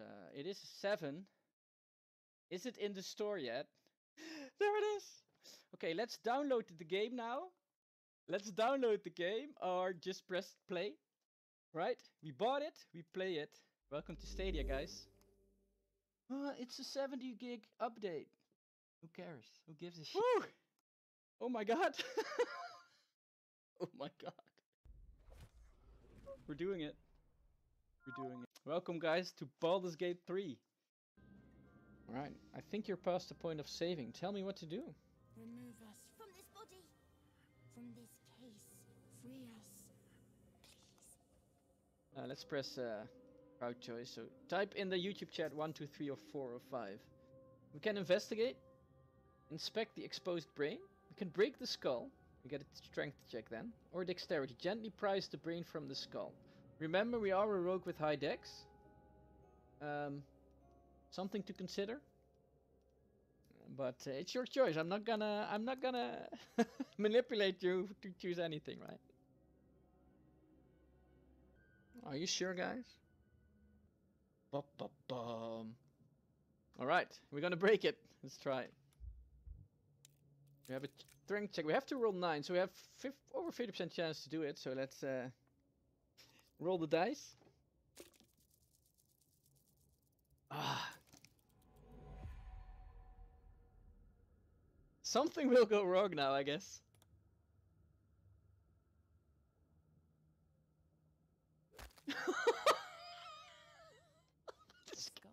uh, it is seven. Is it in the store yet? there it is. Okay, let's download the game now. Let's download the game or just press play. Right? We bought it. We play it. Welcome to Stadia, guys. Uh, it's a 70 gig update. Who cares? Who gives a shit? Woo! Oh my god. oh my god. We're doing it. We're doing it. Welcome guys to Baldur's Gate 3. Alright, I think you're past the point of saving. Tell me what to do. Remove us from this body, from this case. Free us, please. Uh, let's press uh, crowd choice. So type in the YouTube chat 1, 2, 3, or 4, or 5. We can investigate, inspect the exposed brain, we can break the skull, we get a strength check then, or dexterity. Gently prise the brain from the skull. Remember, we are a rogue with high dex. Um, something to consider. But uh, it's your choice. I'm not gonna. I'm not gonna manipulate you to choose anything, right? Are you sure, guys? Bum, bum, bum. All right, we're gonna break it. Let's try. We have a strength check. We have to roll nine, so we have over 50% chance to do it. So let's uh, roll the dice. Ah. Something will go wrong now, I guess. the skull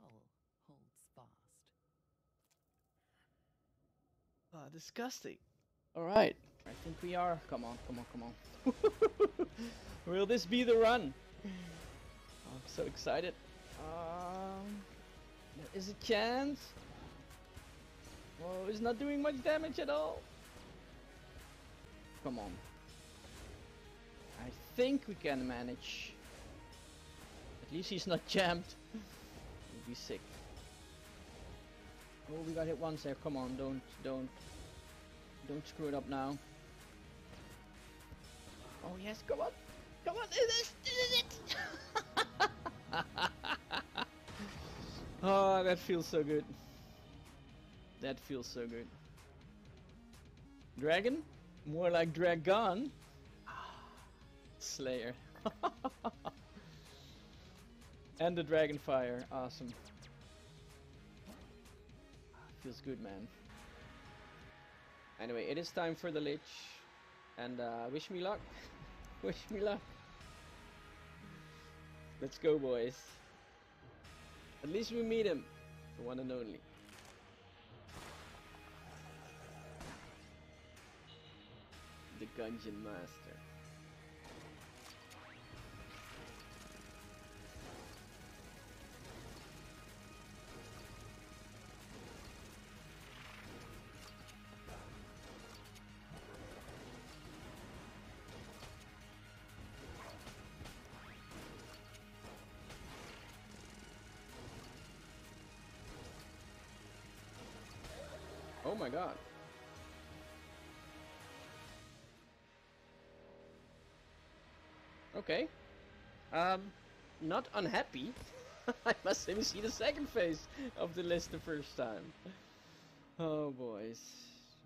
holds fast. Ah, disgusting. Alright, I think we are. Come on, come on, come on. will this be the run? I'm so excited. Um, there is a chance. Oh, he's not doing much damage at all. Come on. I think we can manage. At least he's not jammed. He'll be sick. Oh, we got hit once there. Come on, don't, don't, don't screw it up now. Oh yes, come on, come on, this, is it. oh, that feels so good. That feels so good. Dragon? More like dragon. Slayer. and the dragon fire. Awesome. Feels good, man. Anyway, it is time for the Lich. And uh, wish me luck. wish me luck. Let's go, boys. At least we meet him. The one and only. The Gungeon Master. Oh my god. Okay. Um, not unhappy. I must we see the second phase of the Lich the first time. Oh boys.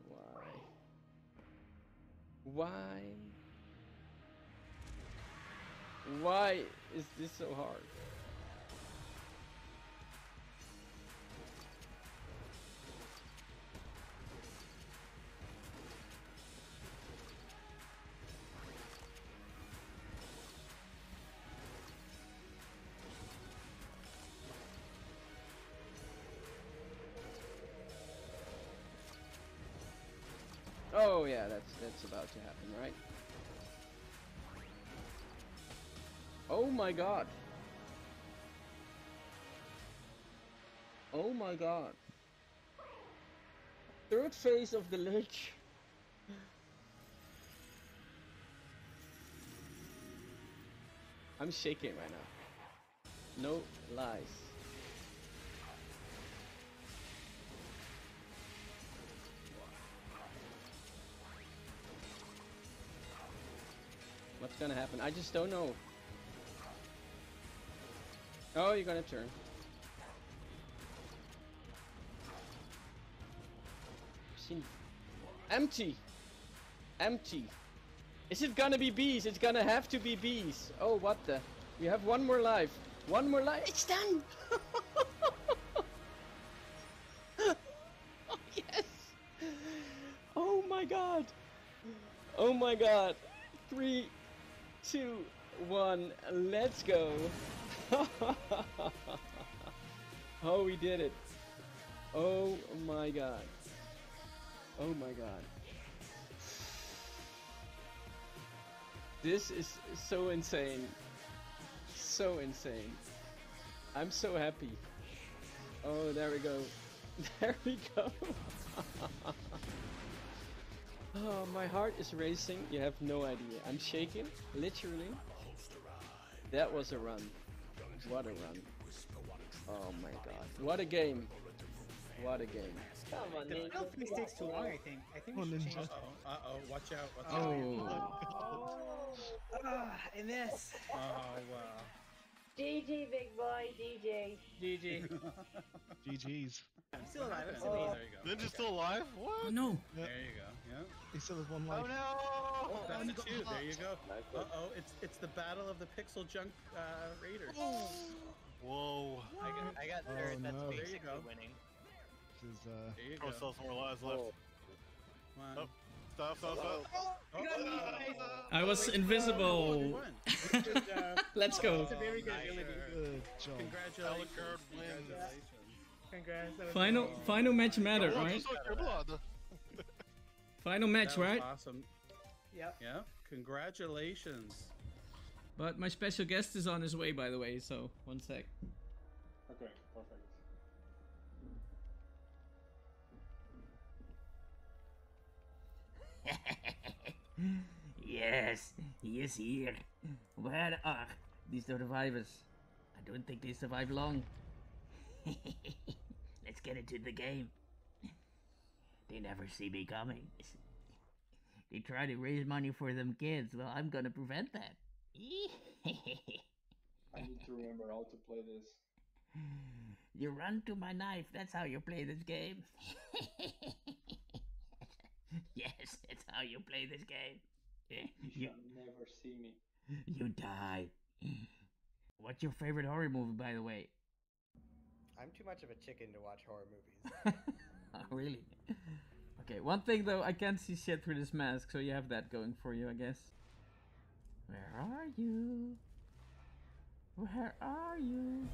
Why? Why? Why is this so hard? Oh yeah, that's that's about to happen, right? Oh my god. Oh my god. Third phase of the Lich. I'm shaking right now. No lies. gonna happen. I just don't know. Oh, you're gonna turn. Empty! Empty! Is it gonna be bees? It's gonna have to be bees! Oh, what the... We have one more life! One more life! It's done! oh, yes! Oh my god! Oh my god! Three two, one, let's go! oh, we did it! Oh my god. Oh my god. This is so insane. So insane. I'm so happy. Oh, there we go. There we go. oh, my heart is racing. You have no idea. I'm shaking, literally. That was a run. What a run. Oh my god. What a game. What a game. Come on, The final phase takes too long, I think. I think we Oh, should Ninja. change Uh-oh, uh-oh, watch out, watch out. Oh. Ah, I miss. Oh, wow. GG, big boy, DJ. GG. GG's. I'm still alive. I'm Oh, still alive. there you go. Ninja's still alive? What? Oh no. There you go. Yeah. He still has one life. Oh, that's you a got two. There you go. Nice Uh oh, it's it's the battle of the PixelJunk uh, raiders. Whoa. I got, I got Oh, third. That's no. There you basically go. winning. This is, uh, There you go. still has more lives left. Oh, One. Oh. Stop, stop, stop. Oh, I was invisible. you won. Good. Let's go. It's a very good Nice. ability. Good job. Congratulations. Alucard. Congratulations. Congrats. Final final match matter, Oh, right? Final match, That was right? Awesome. Yep. Yeah. Congratulations. But my special guest is on his way, by the way. So one sec. okay, perfect. yes, he is here. Where are the survivors? I don't think they survive long. Let's get into the game. They never see me coming. They try to raise money for them kids. Well, I'm gonna prevent that. I need to remember how to play this. you run to my knife. That's how you play this game. yes, that's how you play this game. You You, never see me. you die. What's your favorite horror movie, by the way? I'm too much of a chicken to watch horror movies. oh, really? Okay, one thing though, I can't see shit through this mask, so you have that going for you, I guess. Where are you? Where are you?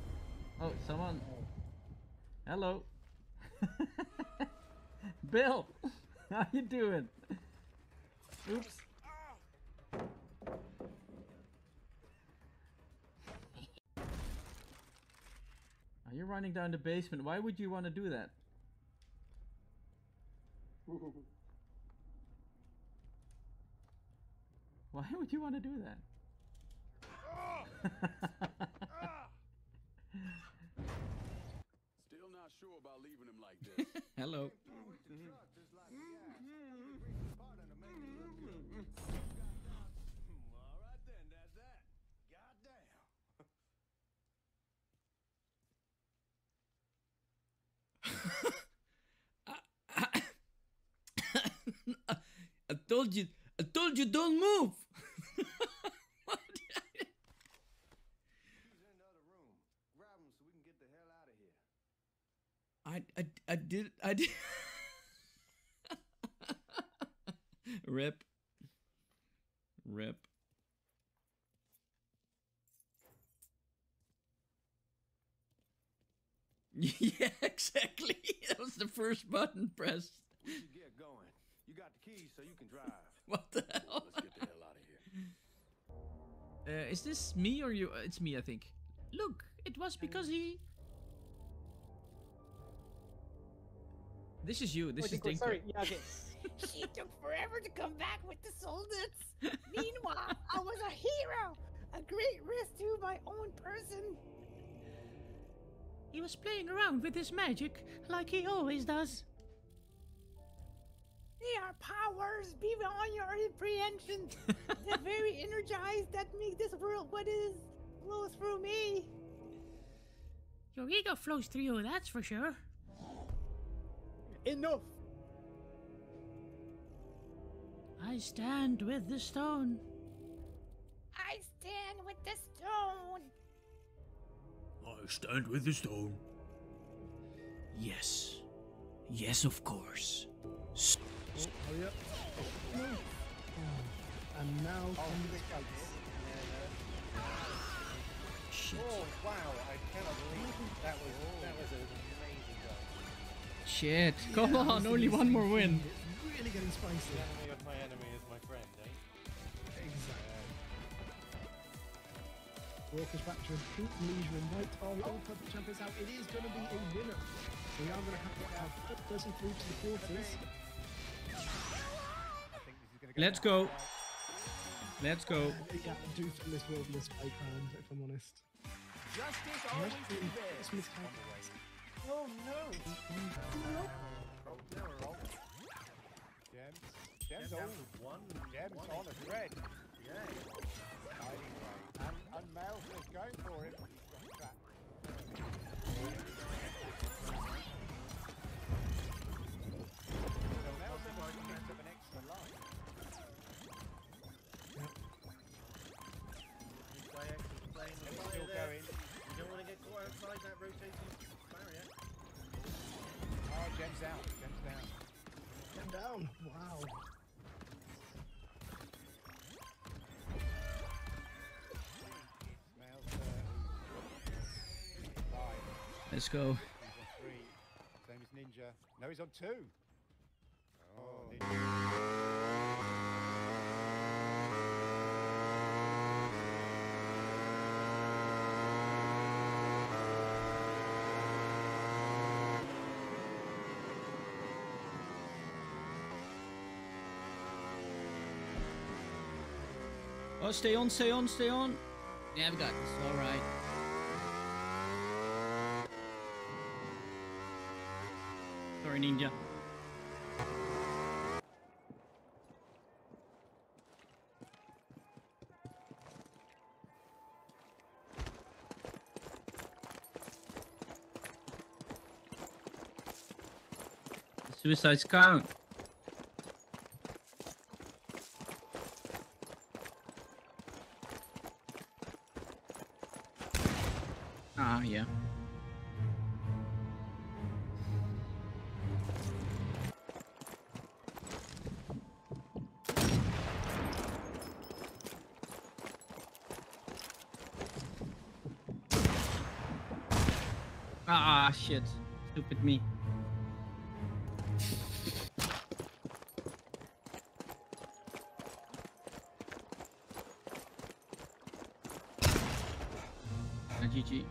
Oh, someone. Hello. Bill, how you doing? Oops. Are you running down the basement? Why would you want to do that? Why would you want to do that? Still not sure about leaving him like this. Hello. Alright then, that's that. Goddamn. I told you. I told you don't move. I, I, I did. I did. Rip. Rip. yeah, exactly. That was the first button pressed. We should get going. You got the keys so you can drive. What the hell? Let's get the hell out of here. Uh, is this me or you? Uh, It's me, I think. Look, it was because he. This is you. This is Dinko. Sorry. Yeah, okay. He took forever to come back with the soldiers. Meanwhile, I was a hero, a great risk to my own person. He was playing around with his magic, like he always does. They are powers beyond your apprehension. They're very energized that make this world what is flows through me. Your ego flows through you, that's for sure. Enough. I stand with the stone. I stand with the stone. I stand with the stone. Yes. Yes, of course. S- Oh, hurry up. No. Oh, And now come the spikes. Shit. Oh wow! I cannot believe that was that was an amazing goal. Shit. Come I was on, only one more win. It's really getting spicy. The enemy of my enemy is my friend, eh? Exactly. Walker's back to a pink leisure and white. Oh, all purple champ is out. It is going to be a winner. We are going to have to get our third person through to the quarters. Let's go. Let's go. Yeah, I do think this will be a spike round, if I'm honest. Justice always rest of them- prevails. this miscalculated. Oh no! Gems. Gems on one. Gems on a thread. Yeah. Hiding way. And, and Mel's just going for it. Let's go. He's on. Same as Ninja. No, he's on two. Oh, Oh, oh stay on, stay on, stay on. Yeah, we got this. All right. Sorry, Ninja. Suicides count. Ah, shit. Stupid me. Ah, GG.